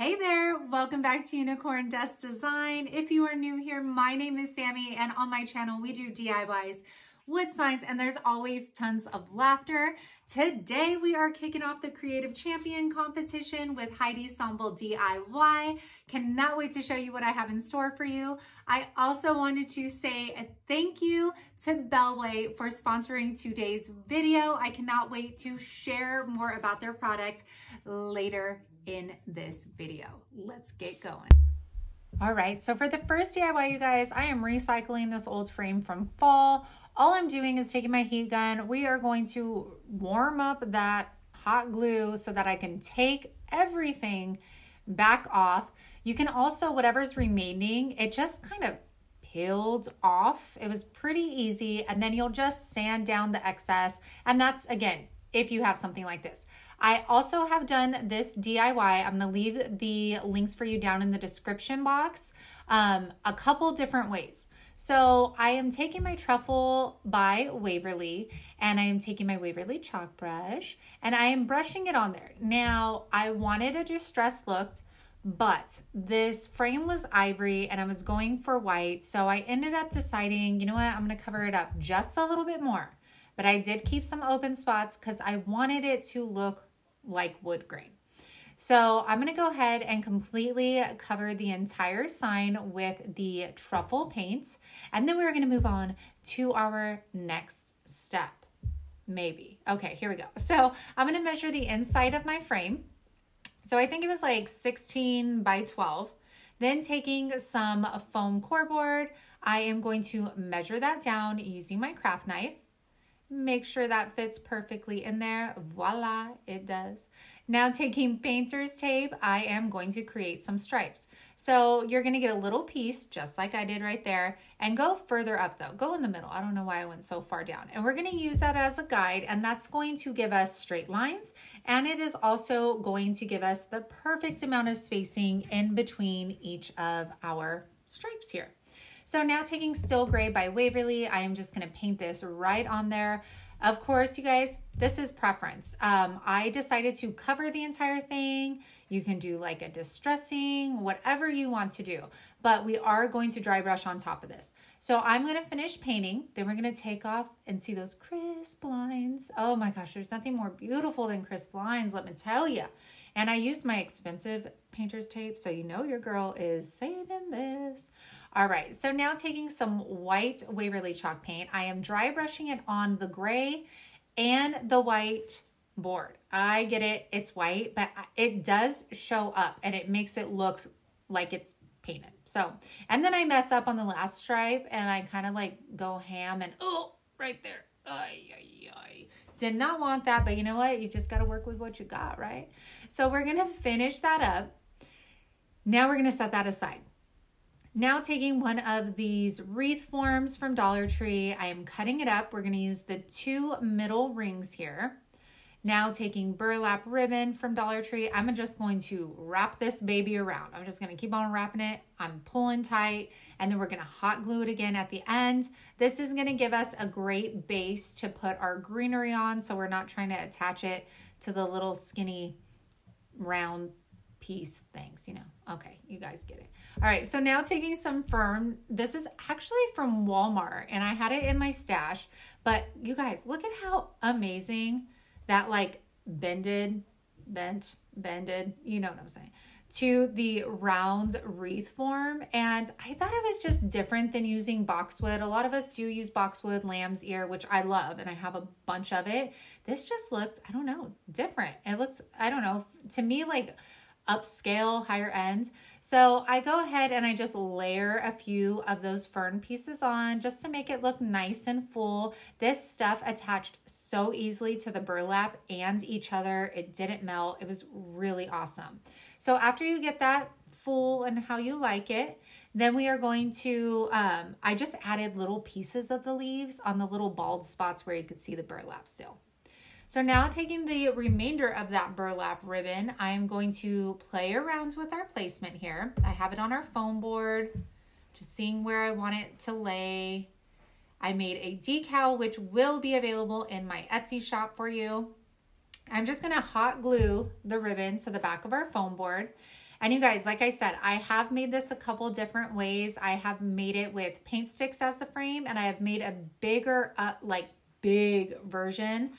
Hey there, welcome back to Unicorn Dust Design. If you are new here, my name is Sammy and on my channel we do DIYs, wood signs, and there's always tons of laughter. Today we are kicking off the Creative Champion competition with Heidi Somble DIY. Cannot wait to show you what I have in store for you. I also wanted to say a thank you to Bellway for sponsoring today's video. I cannot wait to share more about their product later in this video. Let's get going. All right, so for the first DIY, you guys, I am recycling this old frame from fall. All I'm doing is taking my heat gun. We are going to warm up that hot glue so that I can take everything back off. You can also, whatever's remaining, it just kind of peeled off. It was pretty easy. And then you'll just sand down the excess. And that's, again, if you have something like this. I also have done this DIY. I'm going to leave the links for you down in the description box um, a couple different ways. So I am taking my truffle by Waverly and I am taking my Waverly chalk brush and I am brushing it on there. Now I wanted a distressed look, but this frame was ivory and I was going for white. So I ended up deciding, you know what, I'm going to cover it up just a little bit more. But I did keep some open spots because I wanted it to look like wood grain. So I'm to go ahead and completely cover the entire sign with the truffle paint. And then we're to move on to our next step. Maybe. Okay, here we go. So I'm to measure the inside of my frame. So I think it was like 16 by 12. Then taking some foam core board, I am going to measure that down using my craft knife. Make sure that fits perfectly in there. Voila, it does. Now taking painter's tape, I am going to create some stripes. So you're gonna get a little piece, just like I did right there, and go further up though. Go in the middle. I don't know why I went so far down. And we're gonna use that as a guide, and that's going to give us straight lines, and it is also going to give us the perfect amount of spacing in between each of our stripes here. So now taking Still Gray by Waverly, I am just to paint this right on there. Of course, you guys, this is preference. Um, I decided to cover the entire thing. You can do like a distressing, whatever you want to do. But we are going to dry brush on top of this. So I'm to finish painting. Then we're to take off and see those crisp lines. Oh my gosh, there's nothing more beautiful than crisp lines, let me tell you. And I used my expensive painter's tape, so you know your girl is saving this. All right, so now taking some white Waverly chalk paint, I am dry brushing it on the gray and the white board. I get it, it's white, but it does show up and it makes it look like it's painted. So, and then I mess up on the last stripe and I kind of like go ham and oh, right there. Ay, ay. Did not want that, but you know what? You just got to work with what you got, right? So we're going to finish that up. Now we're going to set that aside. Now taking one of these wreath forms from Dollar Tree, I am cutting it up. We're going to use the two middle rings here. Now taking burlap ribbon from Dollar Tree, I'm just going to wrap this baby around. I'm just going to keep on wrapping it. I'm pulling tight and then we're going to hot glue it again at the end. This is going to give us a great base to put our greenery on so we're not trying to attach it to the little skinny round piece things, you know. Okay, you guys get it. All right, so now taking some fern. This is actually from Walmart and I had it in my stash, but you guys, look at how amazing that like bended, bent, bended, you know what I'm saying, to the round wreath form. And I thought it was just different than using boxwood. A lot of us do use boxwood lamb's ear, which I love, and I have a bunch of it. This just looked, I don't know, different. It looks, I don't know, to me like upscale, higher end. So I go ahead and I just layer a few of those fern pieces on just to make it look nice and full. This stuff attached so easily to the burlap and each other. It didn't melt. It was really awesome. So after you get that full and how you like it, then we are going to, um, I just added little pieces of the leaves on the little bald spots where you could see the burlap still. So now taking the remainder of that burlap ribbon, I'm going to play around with our placement here. I have it on our foam board, just seeing where I want it to lay. I made a decal, which will be available in my Etsy shop for you. I'm just gonna hot glue the ribbon to the back of our foam board. And you guys, like I said, I have made this a couple different ways. I have made it with paint sticks as the frame and I have made a bigger, uh, like big version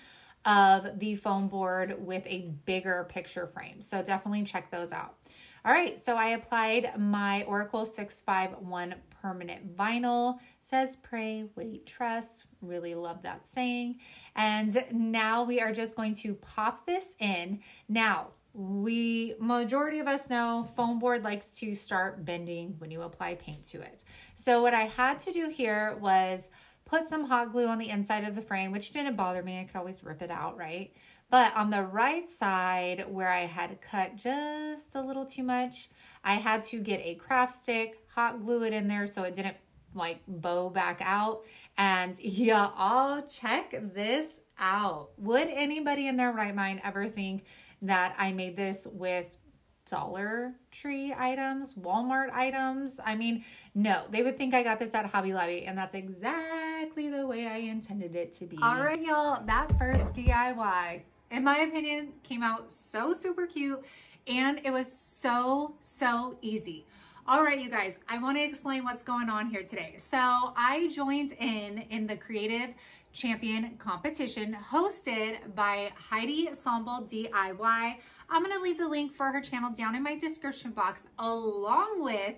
of the foam board with a bigger picture frame. So definitely check those out. All right, so I applied my Oracal 651 permanent vinyl. Says pray, wait, trust. Really love that saying. And now we are just going to pop this in. Now, we majority of us know foam board likes to start bending when you apply paint to it. So what I had to do here was put some hot glue on the inside of the frame, which didn't bother me. I could always rip it out, right? But on the right side where I had cut just a little too much, I had to get a craft stick, hot glue it in there so it didn't like bow back out. And yeah, I'll check this out. Would anybody in their right mind ever think that I made this with Dollar Tree items, Walmart items. I mean, no, they would think I got this at Hobby Lobby, and that's exactly the way I intended it to be. All right, y'all, that first DIY, in my opinion, came out so super cute, and it was so, so easy. All right, you guys, I want to explain what's going on here today. So I joined in in the Creative Champion competition hosted by Heidi Sombel DIY. I'm going to leave the link for her channel down in my description box along with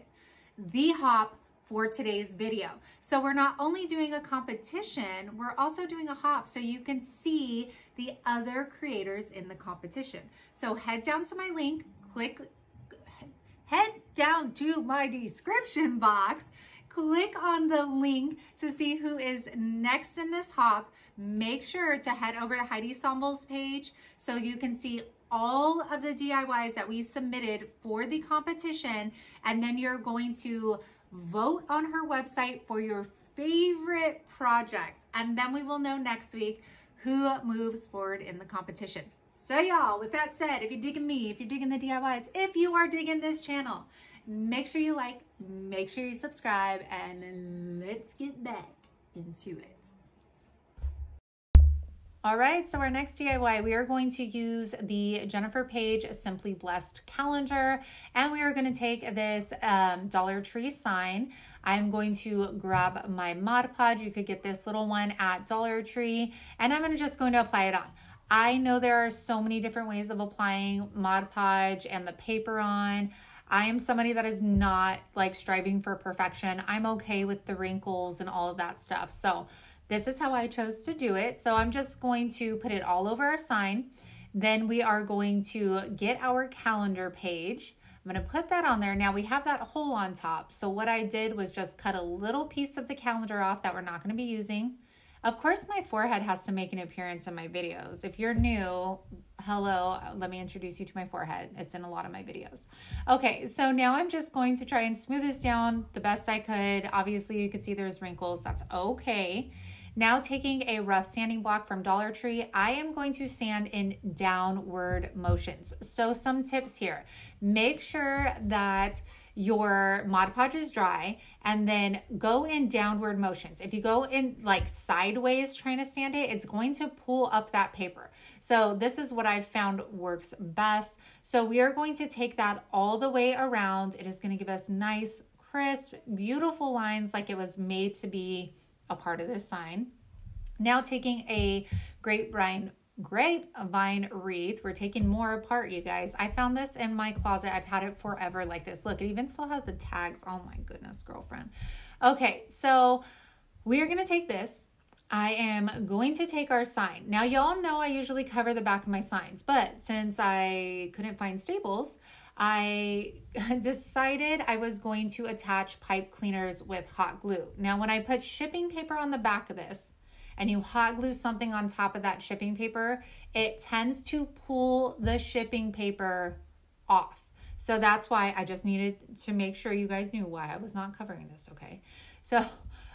the hop for today's video. So we're not only doing a competition, we're also doing a hop so you can see the other creators in the competition. So head down to my link, click, head down to my description box, click on the link to see who is next in this hop. Make sure to head over to Heidi Sombel's page so you can see all of the DIYs that we submitted for the competition. And then you're going to vote on her website for your favorite project. And then we will know next week who moves forward in the competition. So y'all, with that said, if you're digging me, if you're digging the DIYs, if you are digging this channel, make sure you like, make sure you subscribe, and let's get back into it. All right, so our next DIY, we are going to use the Jennifer Page Simply Blessed calendar, and we are going to take this um, Dollar Tree sign. I'm going to grab my Mod Podge. You could get this little one at Dollar Tree, and I'm just going to apply it on. I know there are so many different ways of applying Mod Podge and the paper on. I am somebody that is not like striving for perfection. I'm okay with the wrinkles and all of that stuff. So this is how I chose to do it. So I'm just going to put it all over our sign. Then we are going to get our calendar page. I'm going to put that on there. Now we have that hole on top. So what I did was just cut a little piece of the calendar off that we're not going to be using. Of course, my forehead has to make an appearance in my videos. If you're new, hello, let me introduce you to my forehead. It's in a lot of my videos. Okay, so now I'm just going to try and smooth this down the best I could. Obviously, you can see there's wrinkles. That's okay. Now taking a rough sanding block from Dollar Tree, I am going to sand in downward motions. So some tips here. Make sure that your Mod Podge is dry and then go in downward motions. If you go in like sideways trying to sand it, it's going to pull up that paper. So this is what I've found works best. So we are going to take that all the way around. It is going to give us nice, crisp, beautiful lines like it was made to be a part of this sign. Now taking a grapevine grapevine wreath. We're taking more apart, you guys. I found this in my closet. I've had it forever like this. Look, it even still has the tags. Oh my goodness, girlfriend. Okay, so we're going to take this. I am going to take our sign. Now, y'all know I usually cover the back of my signs, but since I couldn't find staples, I decided I was going to attach pipe cleaners with hot glue. Now, when I put shipping paper on the back of this and you hot glue something on top of that shipping paper, it tends to pull the shipping paper off. So that's why I just needed to make sure you guys knew why I was not covering this, okay? So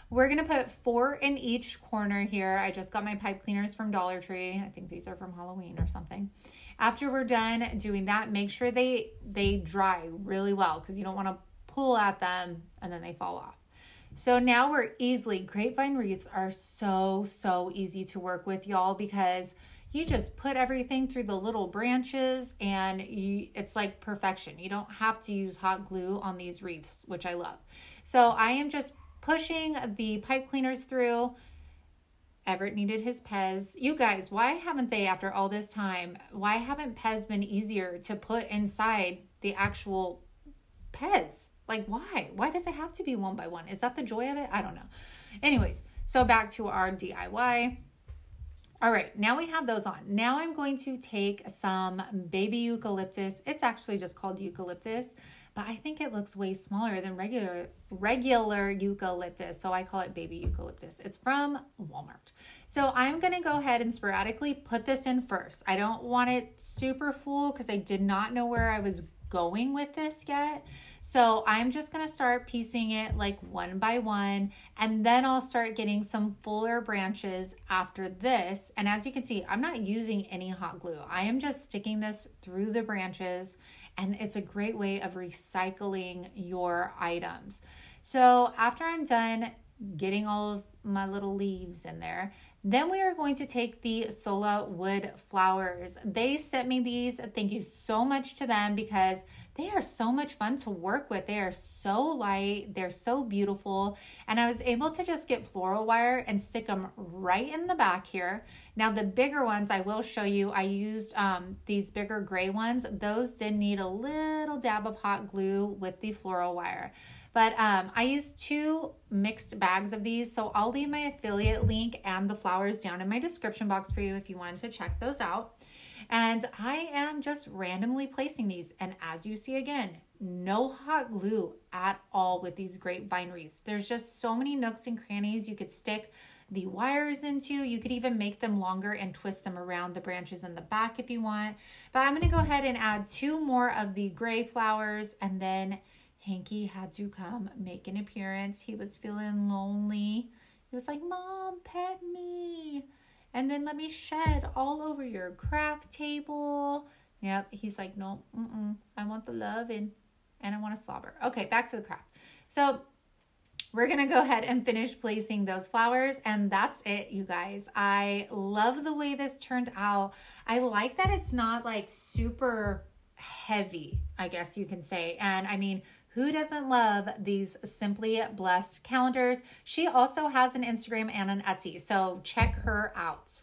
we're gonna put four in each corner here. I just got my pipe cleaners from Dollar Tree. I think these are from Halloween or something. After we're done doing that, make sure they they dry really well because you don't want to pull at them and then they fall off. So now we're easily, grapevine wreaths are so, so easy to work with, y'all, because you just put everything through the little branches and you, it's like perfection. You don't have to use hot glue on these wreaths, which I love. So I am just pushing the pipe cleaners through. Everett needed his Pez. You guys, why haven't they, after all this time, why haven't Pez been easier to put inside the actual Pez? Like, why? Why does it have to be one by one? Is that the joy of it? I don't know. Anyways, so back to our DIY. All right, now we have those on. Now I'm going to take some baby eucalyptus. It's actually just called eucalyptus, but I think it looks way smaller than regular regular eucalyptus, so I call it baby eucalyptus. It's from Walmart. So I'm going to go ahead and sporadically put this in first. I don't want it super full because I did not know where I was going with this yet. So I'm just going to start piecing it like one by one and then I'll start getting some fuller branches after this. And as you can see, I'm not using any hot glue. I am just sticking this through the branches and it's a great way of recycling your items. So after I'm done getting all of my little leaves in there, then we are going to take the Sola wood flowers. They sent me these. Thank you so much to them because they are so much fun to work with. They are so light, they're so beautiful. And I was able to just get floral wire and stick them right in the back here. Now the bigger ones I will show you, I used um, these bigger gray ones. Those did need a little dab of hot glue with the floral wire. But um, I used two mixed bags of these. So I'll leave my affiliate link and the flowers down in my description box for you if you wanted to check those out. And I am just randomly placing these. And as you see again, no hot glue at all with these grapevine wreaths. There's just so many nooks and crannies you could stick the wires into. You could even make them longer and twist them around the branches in the back if you want. But I'm going to go ahead and add two more of the gray flowers and then Hanky had to come make an appearance. He was feeling lonely. He was like, Mom, pet me. And then let me shed all over your craft table. Yep. He's like, No, mm-mm. I want the love and, and I want to slobber. Okay, back to the craft. So we're going to go ahead and finish placing those flowers and that's it you guys i love the way this turned out i like that it's not like super heavy i guess you can say and i mean who doesn't love these Simply Blessed calendars? She also has an Instagram and an Etsy, so check her out.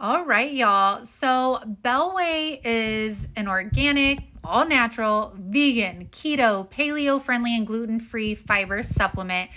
All right, y'all. So Bellway is an organic, all natural, vegan, keto, paleo friendly, and gluten free fiber supplement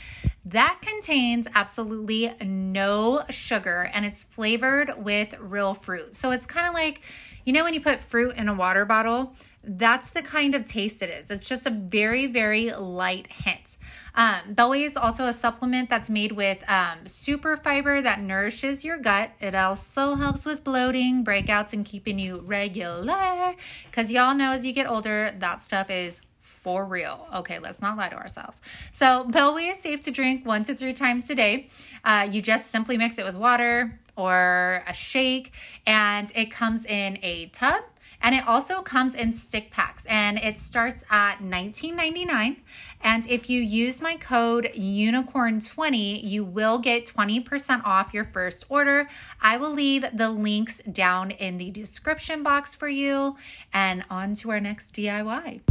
that contains absolutely no sugar and it's flavored with real fruit. So it's kind of like you know, when you put fruit in a water bottle, that's the kind of taste it is. It's just a very, very light hint. Um, is also a supplement that's made with um, super fiber that nourishes your gut. It also helps with bloating, breakouts, and keeping you regular. Because y'all know as you get older, that stuff is for real. Okay, let's not lie to ourselves. So, Bellway is safe to drink one to three times a day. Uh, you just simply mix it with water, or a shake, and it comes in a tub. And it also comes in stick packs and it starts at $19.99. And if you use my code unicorn20, you will get 20% off your first order. I will leave the links down in the description box for you. And on to our next DIY.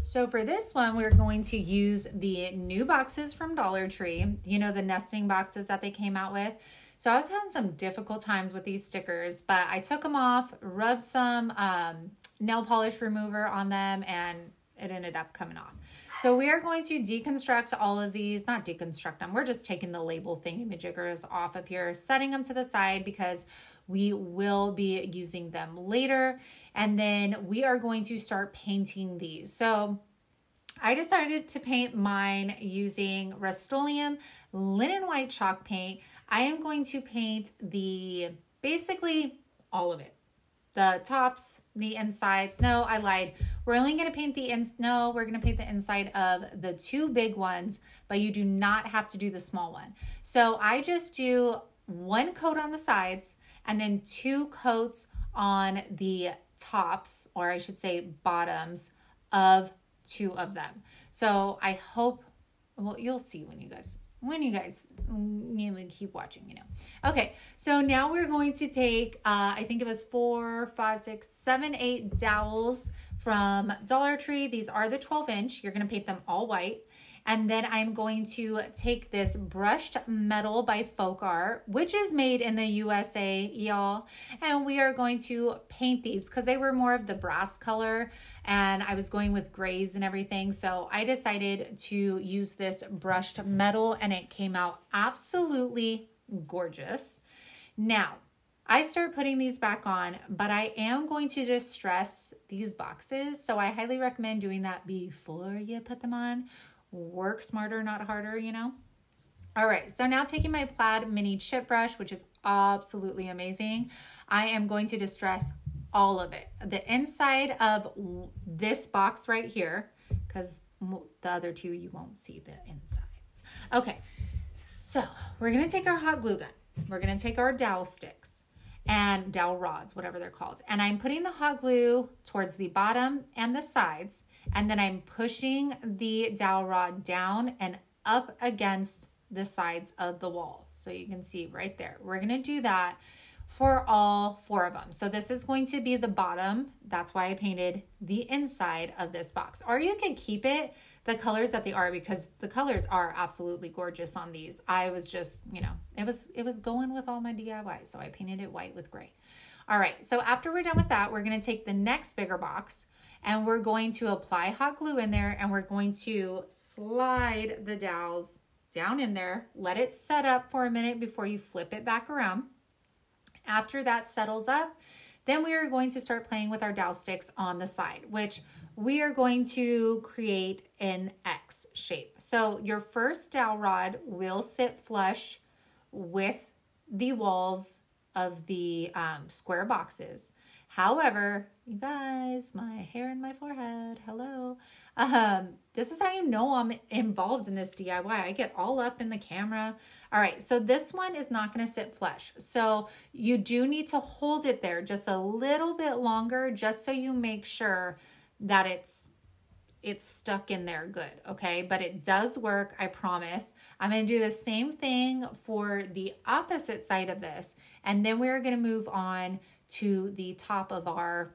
So for this one, we're going to use the new boxes from Dollar Tree. You know, the nesting boxes that they came out with. So I was having some difficult times with these stickers, but I took them off, rubbed some um, nail polish remover on them, and it ended up coming off. So we are going to deconstruct all of these, not deconstruct them, we're just taking the label thingy-majiggers off of here, setting them to the side because we will be using them later. And then we are going to start painting these. So I decided to paint mine using Rust-Oleum linen white chalk paint. I am going to paint the, basically all of it. The tops, the insides. No, I lied. We're only going to paint the ins. No, we're going to paint the inside of the two big ones, but you do not have to do the small one. So I just do one coat on the sides and then two coats on the tops, or I should say bottoms of two of them. So I hope, well, you'll see when you guys when you guys you keep watching, you know. Okay, so now we're going to take, uh, I think it was four, five, six, seven, eight dowels from Dollar Tree. These are the 12 inch. You're going to paint them all white. And then I'm going to take this brushed metal by Folk Art, which is made in the USA, y'all. And we are going to paint these because they were more of the brass color and I was going with grays and everything. So I decided to use this brushed metal and it came out absolutely gorgeous. Now, I start putting these back on, but I am going to distress these boxes. So I highly recommend doing that before you put them on work smarter, not harder, you know? All right, so now taking my plaid mini chip brush, which is absolutely amazing, I am going to distress all of it. The inside of this box right here, because the other two you won't see the insides. Okay, so we're gonna take our hot glue gun. We're gonna take our dowel sticks and dowel rods, whatever they're called. And I'm putting the hot glue towards the bottom and the sides and then I'm pushing the dowel rod down and up against the sides of the wall. So you can see right there. We're going to do that for all four of them. So this is going to be the bottom. That's why I painted the inside of this box. Or you can keep it the colors that they are because the colors are absolutely gorgeous on these. I was just, you know, it was it was going with all my DIY. So I painted it white with gray. All right, so after we're done with that, we're gonna take the next bigger box and we're going to apply hot glue in there and we're going to slide the dowels down in there. Let it set up for a minute before you flip it back around. After that settles up, then we are going to start playing with our dowel sticks on the side, which we are going to create an X shape. So your first dowel rod will sit flush with the walls of the um, square boxes. However, you guys, my hair and my forehead, hello. Um, this is how you know I'm involved in this DIY. I get all up in the camera. All right, so this one is not gonna sit flush. So you do need to hold it there just a little bit longer just so you make sure that it's it's stuck in there good, okay? But it does work, I promise. I'm gonna do the same thing for the opposite side of this, and then we're gonna move on to the top of our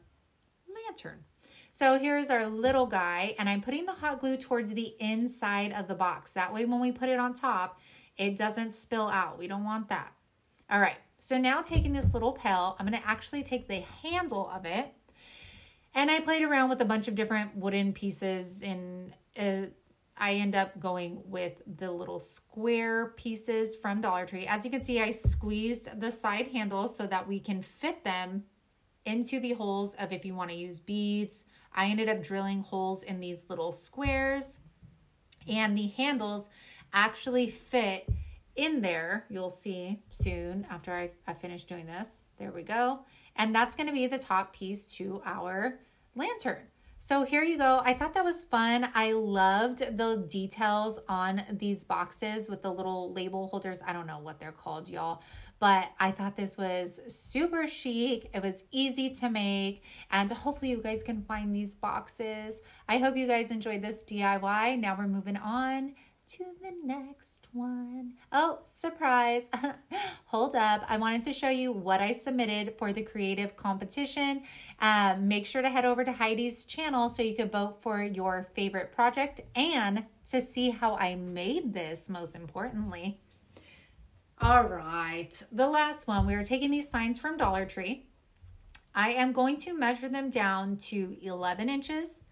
lantern. So here's our little guy, and I'm putting the hot glue towards the inside of the box. That way when we put it on top, it doesn't spill out. We don't want that. All right, so now taking this little pail, I'm gonna actually take the handle of it, and I played around with a bunch of different wooden pieces, in uh, I end up going with the little square pieces from Dollar Tree. As you can see, I squeezed the side handles so that we can fit them into the holes of if you want to use beads. I ended up drilling holes in these little squares and the handles actually fit in there. You'll see soon after I, I finish doing this. There we go. And that's going to be the top piece to our lantern. So here you go. I thought that was fun. I loved the details on these boxes with the little label holders. I don't know what they're called, y'all, but I thought this was super chic. It was easy to make, and hopefully you guys can find these boxes. I hope you guys enjoyed this DIY. Now we're moving on to the next one. Oh, surprise. Hold up. I wanted to show you what I submitted for the creative competition. Um, make sure to head over to Heidi's channel so you can vote for your favorite project and to see how I made this, most importantly. All right, the last one. We are taking these signs from Dollar Tree. I am going to measure them down to 11 inches,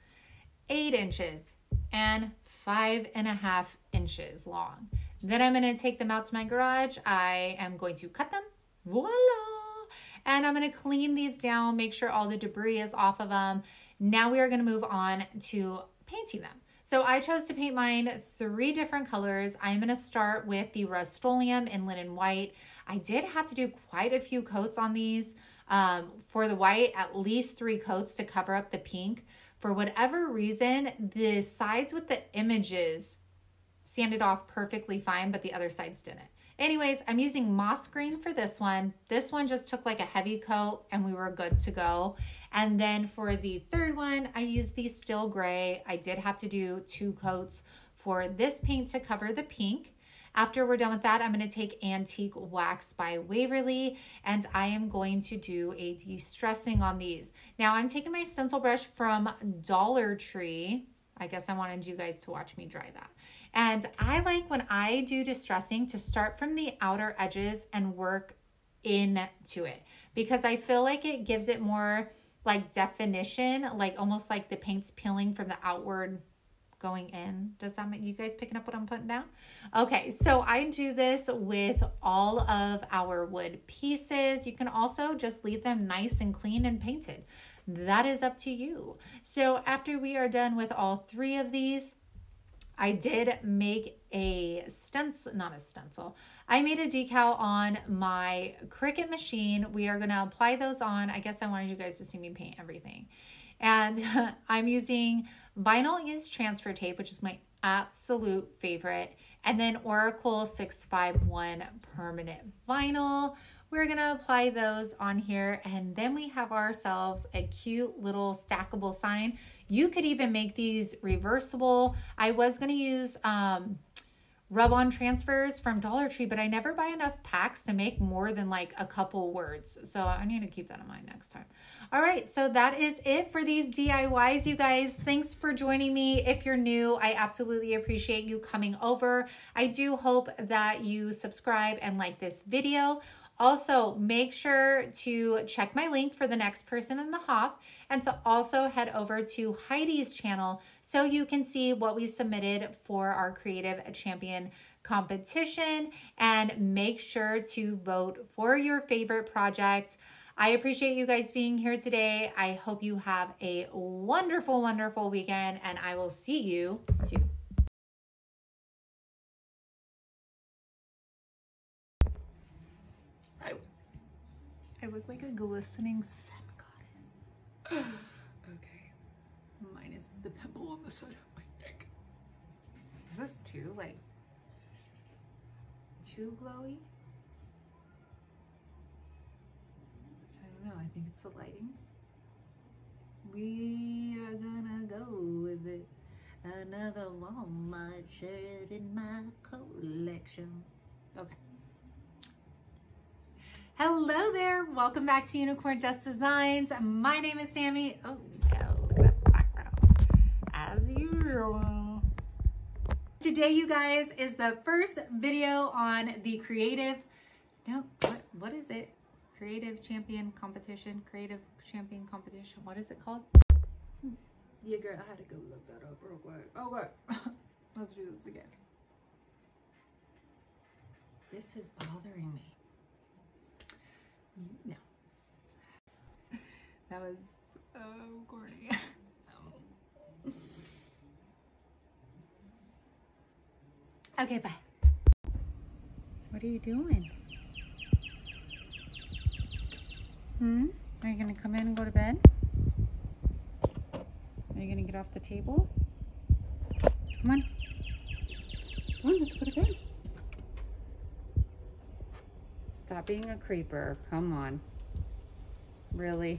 8 inches, and five and a half inches long. Then I'm going to take them out to my garage. I am going to cut them. Voila! And I'm going to clean these down, make sure all the debris is off of them. Now we are going to move on to painting them. So I chose to paint mine three different colors. I'm going to start with the Rust-Oleum in linen white. I did have to do quite a few coats on these. Um, for the white, at least three coats to cover up the pink for whatever reason, the sides with the images sanded off perfectly fine, but the other sides didn't. Anyways, I'm using moss green for this one. This one just took like a heavy coat and we were good to go. And then for the third one, I used the still gray. I did have to do two coats for this paint to cover the pink. After we're done with that, I'm going to take Antique Wax by Waverly and I am going to do a de-stressing on these. Now I'm taking my stencil brush from Dollar Tree. I guess I wanted you guys to watch me dry that. And I like when I do distressing to start from the outer edges and work into it because I feel like it gives it more like definition, like almost like the paint's peeling from the outward going in. Does that make you guys picking up what I'm putting down? Okay, so I do this with all of our wood pieces. You can also just leave them nice and clean and painted. That is up to you. So after we are done with all three of these, I did make a stencil, not a stencil. I made a decal on my Cricut machine. We are going to apply those on. I guess I wanted you guys to see me paint everything. And I'm using Vinyl Ease Transfer Tape, which is my absolute favorite. And then Oracal 651 Permanent Vinyl. We're to apply those on here. And then we have ourselves a cute little stackable sign. You could even make these reversible. I was to use um, rub-on transfers from Dollar Tree, but I never buy enough packs to make more than like a couple words. So I need to keep that in mind next time. All right, so that is it for these DIYs, you guys. Thanks for joining me. If you're new, I absolutely appreciate you coming over. I do hope that you subscribe and like this video. Also, make sure to check my link for the next person in the hop and to also head over to Heidi's channel so you can see what we submitted for our Creative Champion competition and make sure to vote for your favorite project. I appreciate you guys being here today. I hope you have a wonderful, wonderful weekend and I will see you soon. I look like a glistening sun goddess. okay. Minus the pimple on the side of my neck. Is this too, like, too glowy? I don't know. I think it's the lighting. We are gonna go with it. Another Walmart shirt in my collection. Okay. Hello there. Welcome back to Unicorn Dust Designs. My name is Sammy. Oh, look at that background. As usual. Today, you guys, is the first video on the creative, no, what, what is it? Creative Champion Competition, Creative Champion Competition. What is it called? Hmm. Yeah, girl, I had to go look that up real quick. Okay, let's do this again. This is bothering me. No. That was so corny. okay, bye. What are you doing? Hmm? Are you gonna come in and go to bed? Are you gonna get off the table? Come on. Come on, let's go to bed. Stop being a creeper. Come on. Really?